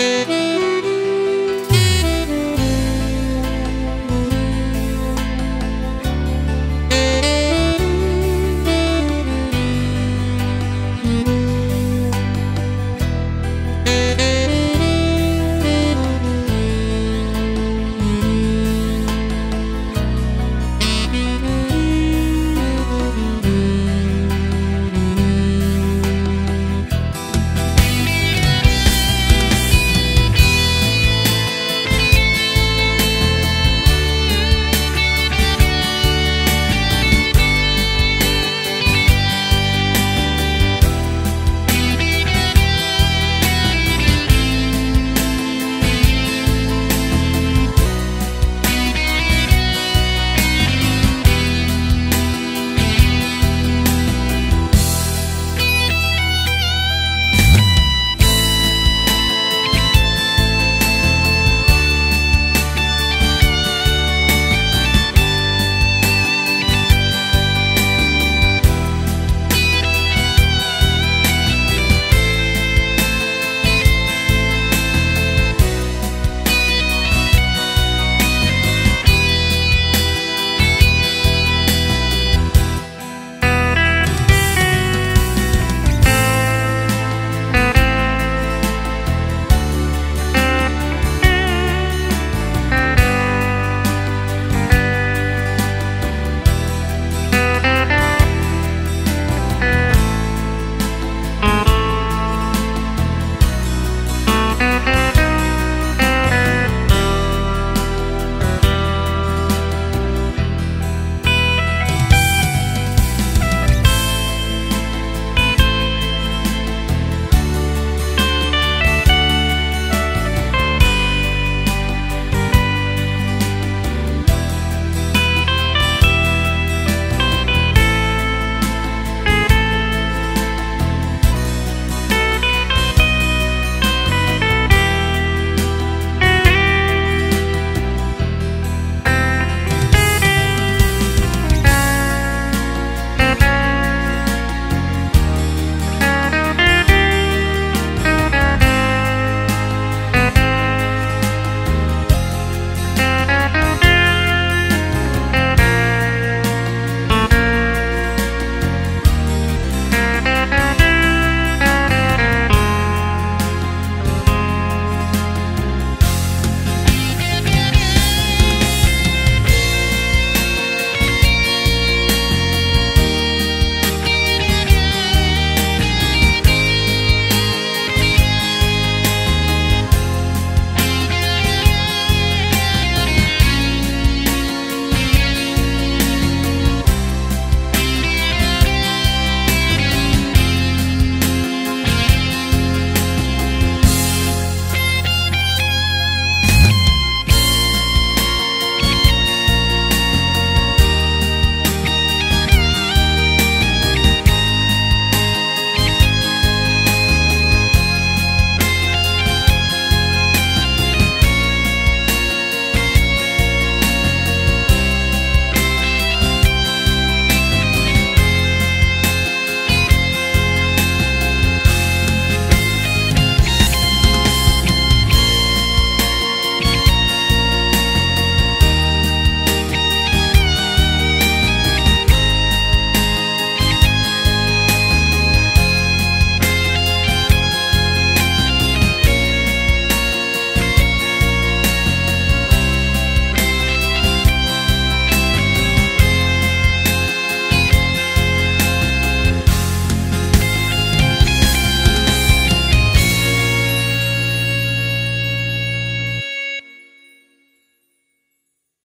Música